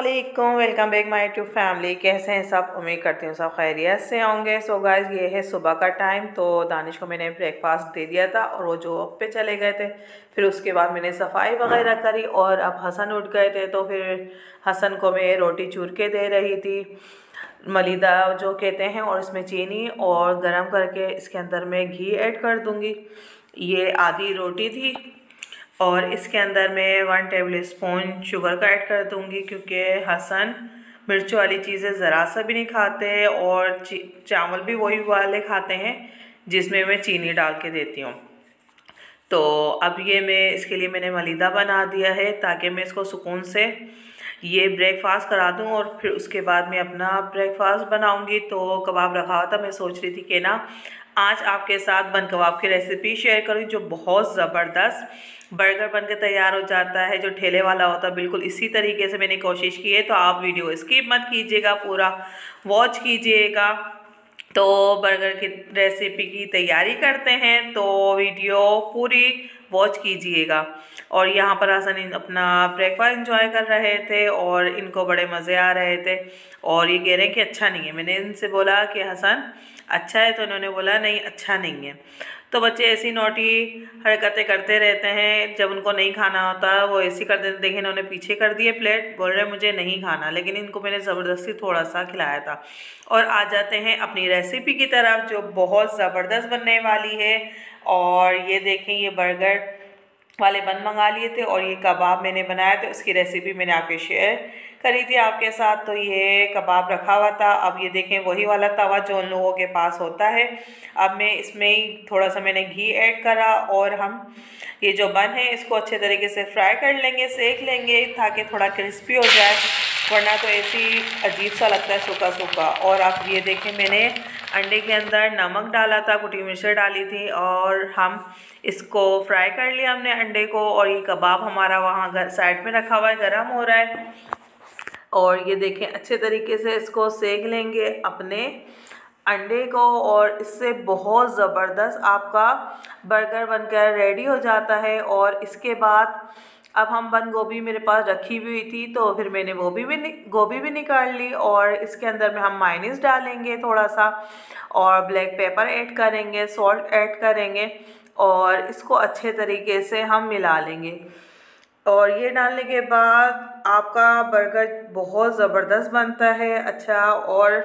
Aslam welcome back my to family कैसे हैं सब? उम्मीद करती हूँ सब खैरियत से होंगे। सो गाइस ये है सुबह का टाइम तो दानिश को मैंने ब्रेकफास्ट दे दिया था और वो जॉब पे चले गए थे, फिर उसके बाद मैंने सफ़ाई वगैरह करी और अब हसन उठ गए थे तो फिर हसन को मैं रोटी चूर के दे रही थी। मलिदा जो कहते हैं और इसमें चीनी और गरम करके इसके अंदर मैं घी ऐड कर दूँगी। ये आधी रोटी थी और इसके अंदर मैं वन टेबल स्पून शुगर का ऐड कर दूँगी क्योंकि हसन मिर्च वाली चीज़ें ज़रा सा भी नहीं खाते और चावल भी वही वाले खाते हैं जिसमें मैं चीनी डाल के देती हूँ। तो अब ये मैं, इसके लिए मैंने मलिदा बना दिया है ताकि मैं इसको सुकून से ये ब्रेकफास्ट करा दूँ और फिर उसके बाद मैं अपना ब्रेकफास्ट बनाऊँगी। तो कबाब रखा हुआ था, मैं सोच रही थी कि ना आज आपके साथ बन कबाब की रेसिपी शेयर करूँ, जो बहुत ज़बरदस्त बर्गर बनकर तैयार हो जाता है, जो ठेले वाला होता है, बिल्कुल इसी तरीके से मैंने कोशिश की है तो आप वीडियो स्किप मत कीजिएगा, पूरा वॉच कीजिएगा। तो बर्गर की रेसिपी की तैयारी करते हैं तो वीडियो पूरी वॉच कीजिएगा। और यहाँ पर हसन अपना ब्रेकफास्ट इंजॉय कर रहे थे और इनको बड़े मज़े आ रहे थे। और ये कह रहे हैं कि अच्छा नहीं है। मैंने इनसे बोला कि हसन अच्छा है। तो इन्होंने बोला, नहीं अच्छा नहीं है। तो बच्चे ऐसी नोटी हरकतें करते रहते हैं, जब उनको नहीं खाना होता, वो ऐसी कर देते देखें इन्होंने पीछे कर दिए प्लेट बोल रहे मुझे नहीं खाना। लेकिन इनको मैंने ज़बरदस्ती थोड़ा सा खिलाया था। और आ जाते हैं अपनी रेसिपी की तरफ़, जो बहुत ज़बरदस्त बनने वाली है। और ये देखें, ये बर्गर वाले बन मंगा लिए थे और ये कबाब मैंने बनाया था, उसकी रेसिपी मैंने आपके शेयर करी थी आपके साथ तो ये कबाब रखा हुआ था। अब ये देखें, वही वाला तवा जो उन लोगों के पास होता है। अब मैं इसमें ही थोड़ा सा मैंने घी ऐड करा और हम ये जो बन है, इसको अच्छे तरीके से फ्राई कर लेंगे, सेक लेंगे ताकि थोड़ा क्रिस्पी हो जाए, वरना तो ऐसी अजीब सा लगता है सूखा सूखा। और अब ये देखें, मैंने अंडे के अंदर नमक डाला था, कुटी मिर्च डाली थी और हम इसको फ्राई कर लिया हमने अंडे को और ये कबाब हमारा वहाँ साइड में रखा हुआ है, गर्म हो रहा है। और ये देखें, अच्छे तरीके से इसको सेक लेंगे अपने अंडे को और इससे बहुत ज़बरदस्त आपका बर्गर बनकर रेडी हो जाता है। और इसके बाद अब हम बंद गोभी मेरे पास रखी हुई थी तो फिर मैंने वो भी भी गोभी भी निकाल ली और इसके अंदर में हम माइनिस डालेंगे थोड़ा सा और ब्लैक पेपर ऐड करेंगे, सॉल्ट ऐड करेंगे और इसको अच्छे तरीके से हम मिला लेंगे। और ये डालने के बाद आपका बर्गर बहुत ज़बरदस्त बनता है। अच्छा और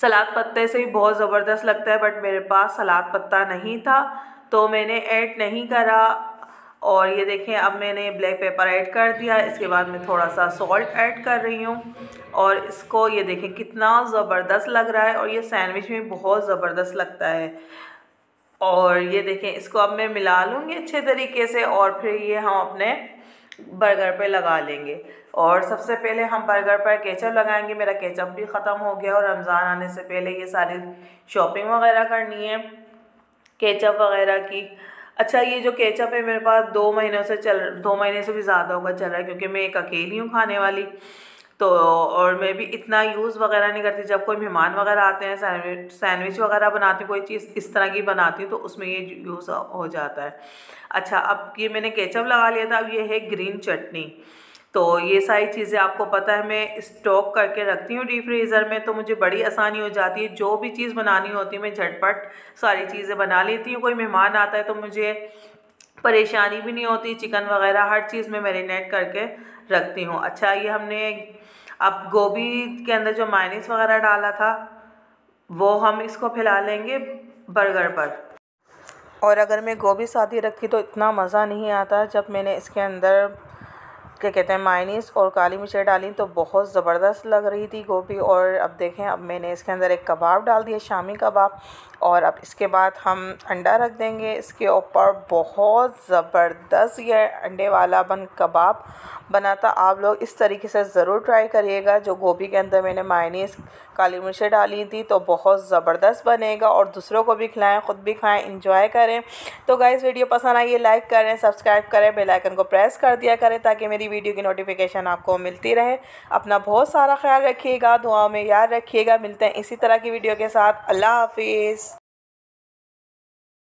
सलाद पत्ते से भी बहुत ज़बरदस्त लगता है बट मेरे पास सलाद पत्ता नहीं था तो मैंने ऐड नहीं करा। और ये देखें, अब मैंने ब्लैक पेपर ऐड कर दिया। इसके बाद मैं थोड़ा सा सॉल्ट ऐड कर रही हूँ। और इसको ये देखें, कितना ज़बरदस्त लग रहा है। और ये सैंडविच में बहुत ज़बरदस्त लगता है। और ये देखें, इसको अब मैं मिला लूँगी अच्छे तरीके से और फिर ये हम अपने बर्गर पे लगा लेंगे। और सबसे पहले हम बर्गर पर केचप लगाएँगे। मेरा केचप भी ख़त्म हो गया और रमज़ान आने से पहले ये सारी शॉपिंग वगैरह करनी है, केचप वगैरह की। अच्छा ये जो केचप है, मेरे पास दो महीनों से चल, दो महीने से भी ज़्यादा होगा चल रहा है, क्योंकि मैं एक अकेली हूँ खाने वाली। तो और मैं भी इतना यूज़ वगैरह नहीं करती। जब कोई मेहमान वगैरह आते हैं सैंडविच सैंडविच वगैरह बनाती हूँ, कोई चीज़ इस तरह की बनाती हूँ तो उसमें ये यूज़ हो जाता है। अच्छा अब ये मैंने केचप लगा लिया था, अब ये है ग्रीन चटनी। तो ये सारी चीज़ें आपको पता है, मैं स्टॉक करके रखती हूँ डीप फ्रीज़र में तो मुझे बड़ी आसानी हो जाती है। जो भी चीज़ बनानी होती है, मैं झटपट सारी चीज़ें बना लेती हूँ। कोई मेहमान आता है तो मुझे परेशानी भी नहीं होती। चिकन वगैरह, हर चीज़ में मैरिनेट करके रखती हूँ। अच्छा ये हमने अब गोभी के अंदर जो माइनिस वगैरह डाला था, वो हम इसको फैला लेंगे बर्गर पर। और अगर मैं गोभी सादी रखी तो इतना मज़ा नहीं आता जब मैंने इसके अंदर, क्या कहते हैं मायनीस और काली मिर्च डाली तो बहुत ज़बरदस्त लग रही थी गोभी। और अब देखें, अब मैंने इसके अंदर एक कबाब डाल दिया, शामी कबाब। और अब इसके बाद हम अंडा रख देंगे। इसके ऊपर बहुत ज़बरदस्त ये अंडे वाला बन कबाब बना था आप लोग इस तरीके से ज़रूर ट्राई करिएगा। जो गोभी के अंदर मैंने मायनीस काली मिर्चें डाली थी तो बहुत ज़बरदस्त बनेगा और दूसरों को भी खिलाएँ, ख़ुद भी खाएँ इंजॉय करें। तो गाइज़ वीडियो पसंद आई लाइक करें सब्सक्राइब करें बेल आइकन को प्रेस कर दिया करें ताकि मेरी वीडियो की नोटिफिकेशन आपको मिलती रहे। अपना बहुत सारा ख्याल रखिएगा, दुआओं में याद रखिएगा। मिलते हैं इसी तरह की वीडियो के साथ। अल्लाह हाफिज़।